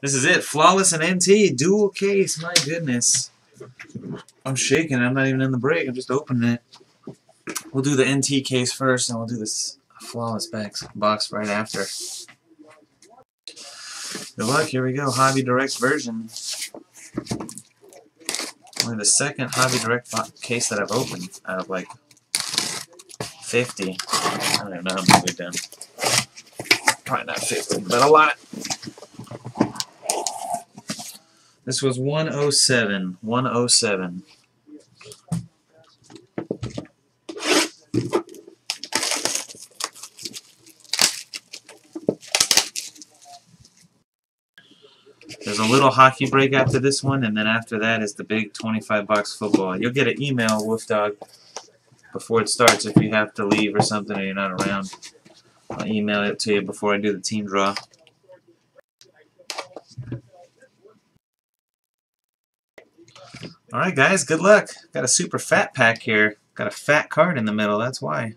This is it. Flawless and NT. Dual case. My goodness. I'm shaking. I'm not even in the break. I'm just opening it. We'll do the NT case first, and we'll do this Flawless box, right after. Good luck. Here we go. Hobby Direct version. Only the second Hobby Direct case that I've opened out of like 50. I don't know how many we've done. Probably not 50, but a lot. This was 107. 107. There's a little hockey break after this one, and then after that is the big 25 bucks football. You'll get an email, Wolf Dog, before it starts if you have to leave or something or you're not around. I'll email it to you before I do the team draw. Alright guys, good luck. Got a super fat pack here. Got a fat card in the middle, that's why.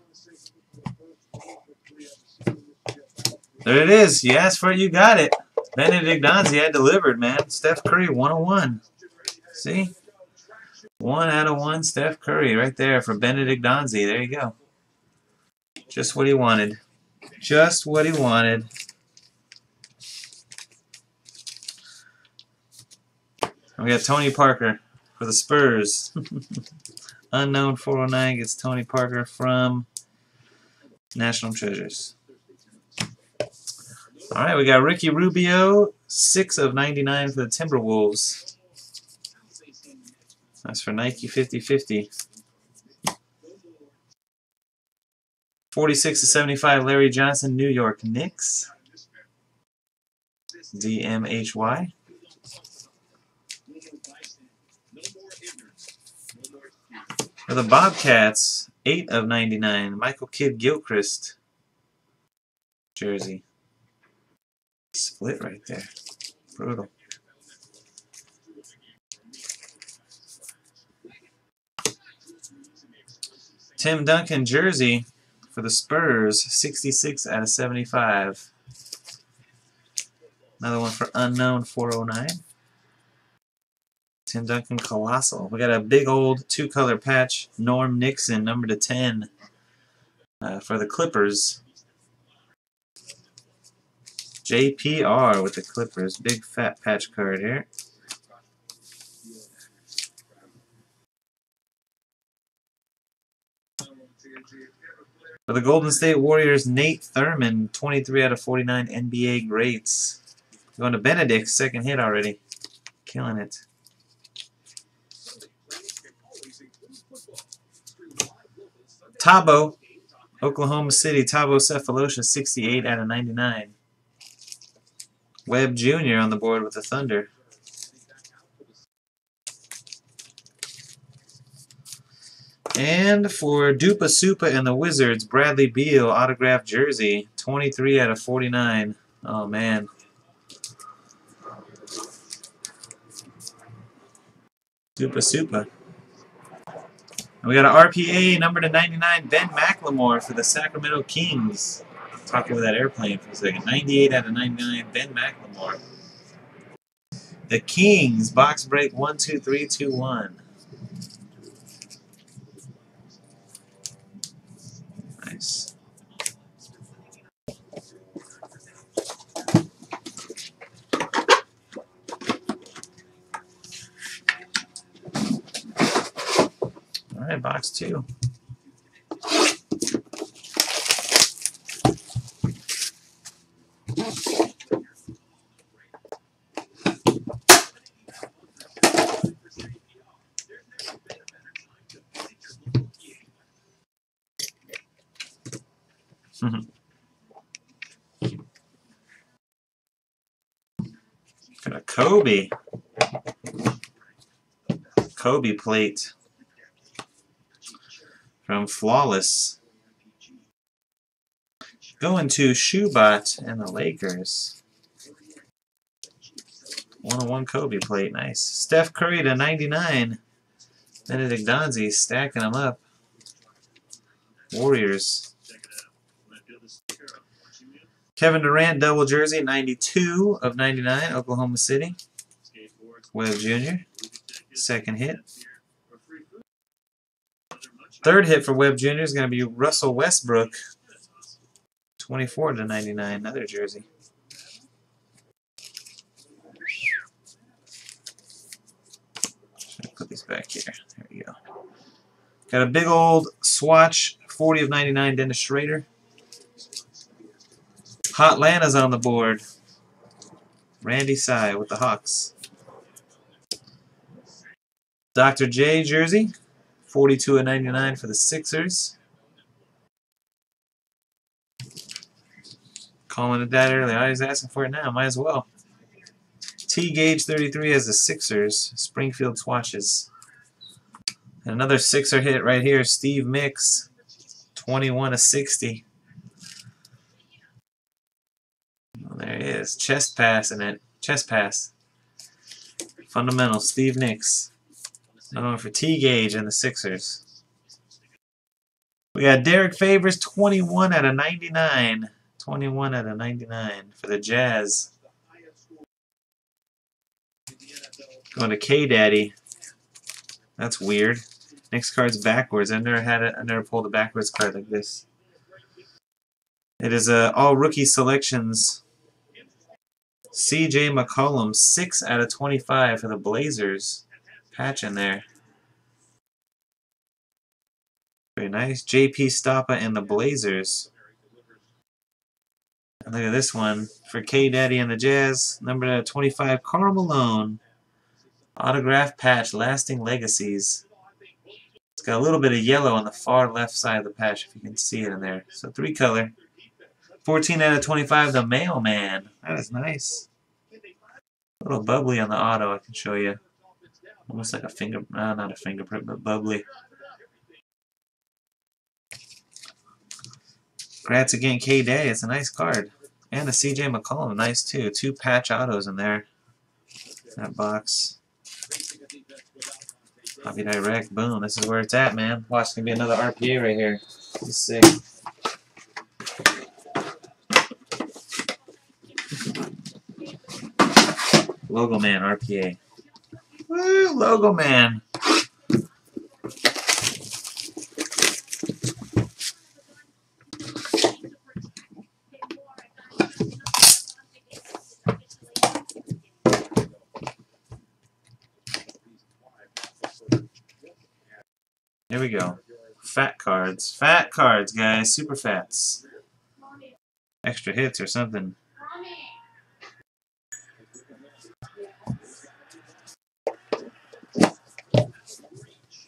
There it is. You asked for it, you got it. Benedict Donzi had delivered, man. Steph Curry, 101. See? One out of one, Steph Curry, right there for Benedict Donzi. There you go. Just what he wanted. Just what he wanted. we got Tony Parker for the Spurs. Unknown 409 gets Tony Parker from National Treasures. All right, we got Ricky Rubio, 6 of 99 for the Timberwolves. That's for Nike 50-50. 46 to 75, Larry Johnson, New York Knicks. DMHY. For the Bobcats, 8 of 99, Michael Kidd Gilchrist. Jersey. Split right there. Brutal. Tim Duncan jersey for the Spurs, 66 out of 75. Another one for unknown 409. Tim Duncan Colossal. We got a big old two-color patch, Norm Nixon, number to 10 uh, for the Clippers. JPR with the Clippers. Big fat patch card here. For the Golden State Warriors, Nate Thurmond, 23 out of 49 NBA greats. Going to Benedict, second hit already. Killing it. Thabo, Oklahoma City, Thabo Sefolosha, 68 out of 99. Webb Jr. on the board with the Thunder. And for Dupa Supa and the Wizards, Bradley Beal, autographed jersey, 23 out of 49. Oh, man. Dupa Supa. And we got an RPA number to 99, Ben McLemore for the Sacramento Kings Talk with that airplane for a second. 98 out of 99, Ben McLemore. The Kings, box break 1, Box two. Mm -hmm. Got a Kobe. Kobe plate from Flawless. Going to Shubat and the Lakers. 101 Kobe plate. Nice. Steph Curry to 99. Benedict Donzi stacking them up. Warriors. Kevin Durant, double jersey, 92 of 99, Oklahoma City. Webb Jr., second hit. Third hit for Webb Jr. is going to be Russell Westbrook, 24 to 99, another jersey. Put these back here. There we go. Got a big old swatch, 40 of 99, Dennis Schröder. Hot Lana's on the board. Randy Sy with the Hawks. Dr. J jersey, 42 and 99 for the Sixers. Calling it that early. I was asking for it now. Might as well. T Gage 33 as the Sixers. Springfield swatches. And another Sixer hit right here. Steve Mix. 21 of 60. Well, there he is. Chest pass in it. Chest pass. Fundamental. Steve Nicks. Another one for T Gage and the Sixers. We got Derrick Favors 21 out of 99. 21 out of 99 for the Jazz. Going to K Daddy. That's weird. Next card's backwards. I've never had it. I've never pulled a backwards card like this. It is uh, all rookie selections. C.J. McCollum, 6 out of 25 for the Blazers. Patch in there. Very nice. J.P. Stoppa and the Blazers. And look at this one for K Daddy and the Jazz. Number 25, Karl Malone. Autograph patch, lasting legacies. It's got a little bit of yellow on the far left side of the patch, if you can see it in there. So three color. 14 out of 25, the mailman. That is nice. A little bubbly on the auto, I can show you. Almost like a finger, no, not a fingerprint, but bubbly. Congrats again, K Day. It's a nice card. And the CJ McCollum, nice too. Two patch autos in there. That box. Hobby Direct, boom. This is where it's at, man. Watch, it's gonna be another RPA right here. Let's see. Logo Man RPA. Woo, Logo Man. Here we go. Fat cards. Fat cards, guys. Super fats. Extra hits or something.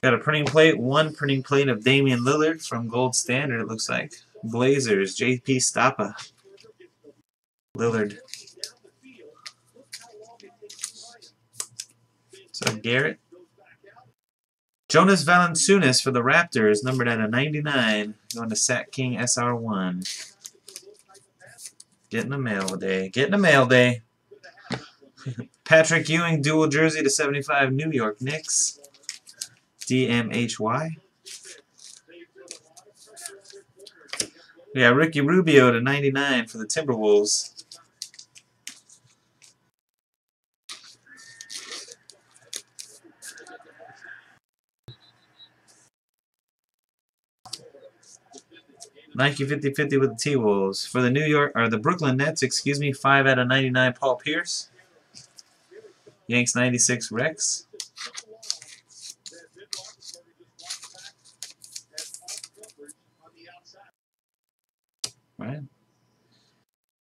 Got a printing plate. One printing plate of Damian Lillard from Gold Standard, it looks like. Blazers. J.P. Stappa. Lillard. So Garrett. Jonas Valanciunas for the Raptors, numbered at a 99, going to Sat King SR1. Getting a mail day. Getting a mail day. Patrick Ewing, dual jersey to 75, New York Knicks. DMHY. Yeah, Ricky Rubio to 99 for the Timberwolves. Nike 50-50 with the T-Wolves. For the New York or the Brooklyn Nets, excuse me, 5 out of 99 Paul Pierce. Yanks 96 Rex. Right.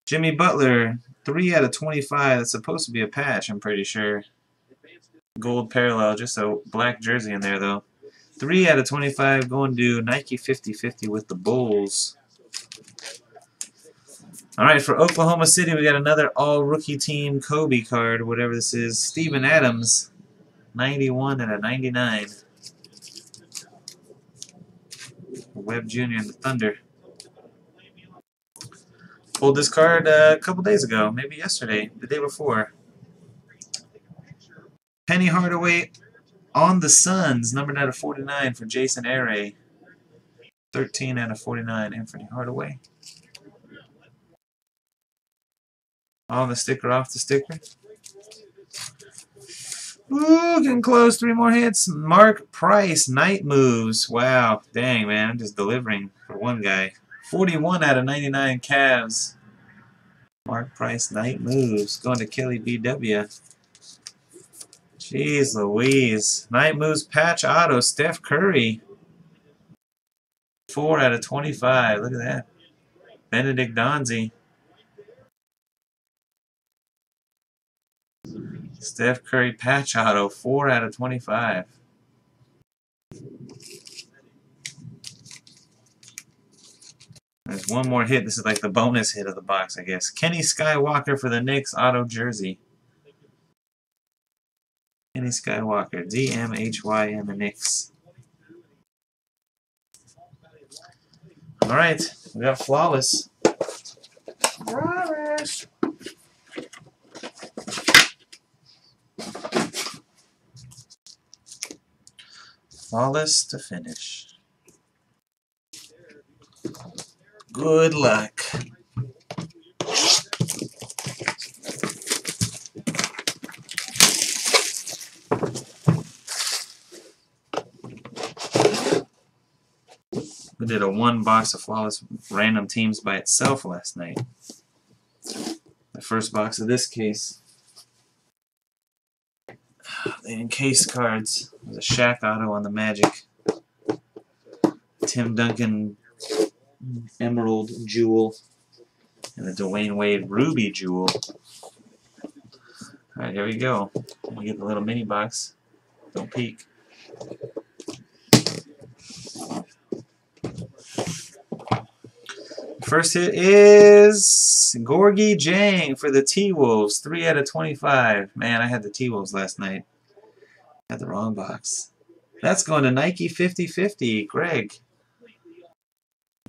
Jimmy Butler, 3 out of 25. That's supposed to be a patch, I'm pretty sure. Gold parallel, just a black jersey in there, though. 3 out of 25 going to Nike 50-50 with the Bulls. Alright, for Oklahoma City, we got another all-rookie team Kobe card, whatever this is. Steven Adams, 91 and a 99. Webb Jr. and the Thunder. Pulled this card uh, a couple days ago, maybe yesterday, the day before. Penny Hardaway on the Suns, numbered out of 49 for Jason Aray. 13 out of 49, Anfernee Hardaway. On the sticker, off the sticker. Ooh, getting close. Three more hits. Mark Price, Night Moves. Wow. Dang, man. I'm just delivering for one guy. 41 out of 99 Cavs. Mark Price, Night Moves. Going to Kelly BW. Jeez Louise. Night Moves patch auto. Steph Curry. 4 out of 25. Look at that. Benedict Donzi. Steph Curry patch auto, 4 out of 25. There's one more hit. This is like the bonus hit of the box, I guess. Kenny Skywalker for the Knicks auto jersey. Kenny Skywalker, D-M-H-Y-M, the Knicks. Alright, we got Flawless. Flawless. Flawless to finish. Good luck. We did a one box of flawless random teams by itself last night. The first box of this case. The encased cards. There's a Shaq auto on the Magic. Tim Duncan Emerald Jewel. And the Dwyane Wade Ruby Jewel. Alright, here we go. We get the little mini box. Don't peek. First hit is Gorgui Dieng for the T-Wolves. 3 out of 25. Man, I had the T-Wolves last night. Had the wrong box. That's going to Nike 50-50. Greg.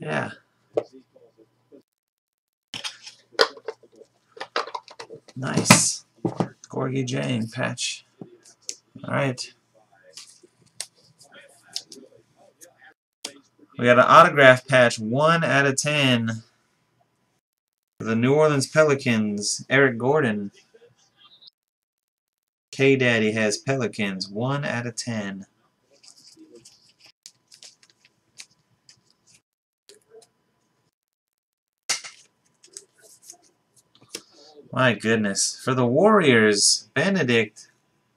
Yeah. Nice. Gorgui Dieng patch. Alright. We got an autograph patch, 1 out of 10. For the New Orleans Pelicans, Eric Gordon. K-Daddy has Pelicans, 1 out of 10. My goodness. For the Warriors, Benedict,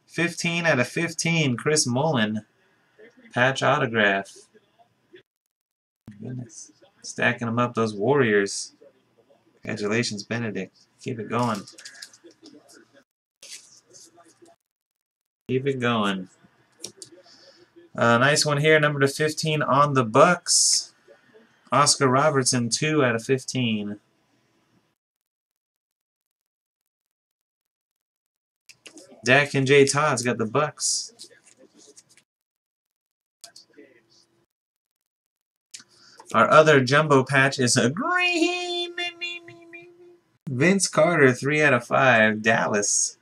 15 out of 15, Chris Mullin. Patch autograph. Goodness. Stacking them up, those Warriors. Congratulations, Benedict. Keep it going. Keep it going. Uh, nice one here, number to 15 on the Bucks. Oscar Robertson, 2 out of 15. Dak and Jay Todd's got the Bucks. Our other jumbo patch is a green. Vince Carter, 3 out of 5. Dallas.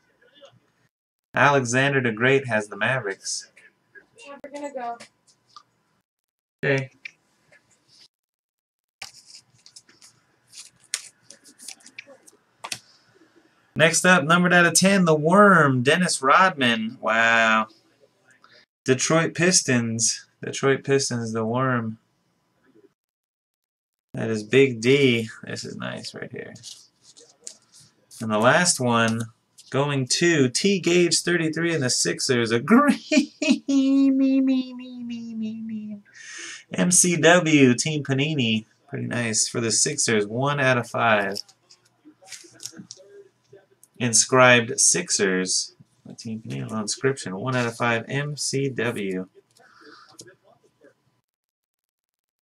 Alexander the Great has the Mavericks. Yeah, we're gonna go. Okay. Next up, numbered out of 10, The Worm, Dennis Rodman. Wow. Detroit Pistons. Detroit Pistons, The Worm. That is Big D. This is nice right here. And the last one, going to T Gauge 33 and the Sixers, a green me, me, me, me, me, me. MCW Team Panini. Pretty nice for the Sixers. One out of five. Inscribed Sixers. Panini little inscription. One out of five. MCW.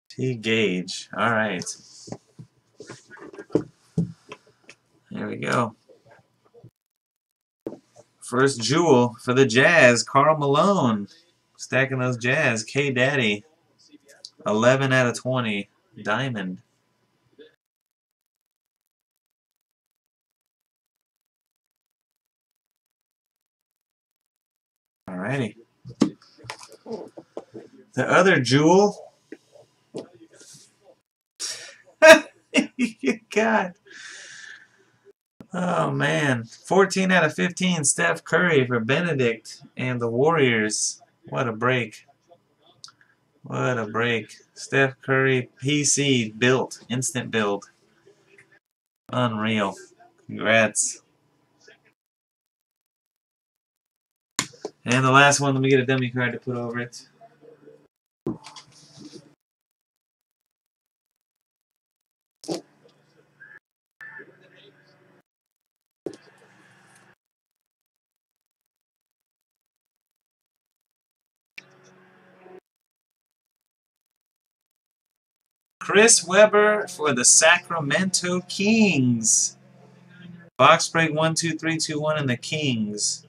T Gauge. All right. There we go. First jewel for the Jazz, Karl Malone. Stacking those Jazz. K Daddy. 11 out of 20. Diamond. Alrighty. The other jewel. God. Oh man, 14 out of 15. Steph Curry for Benedict and the Warriors. What a break! What a break! Steph Curry PC built, instant build. Unreal. Congrats. And the last one, let me get a dummy card to put over it. Chris Webber for the Sacramento Kings. Box break 1, 2, 3, 2, 1 and the Kings.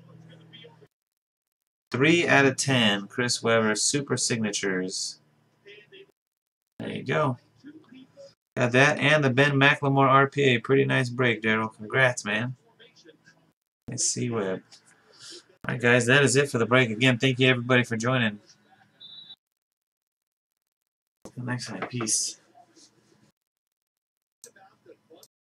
3 out of 10. Chris Webber Super Signatures. There you go. Got that and the Ben McLemore RPA. Pretty nice break, Daryl. Congrats, man. Let's see Web. Alright, guys, that is it for the break. Again, thank you everybody for joining. Next night, peace.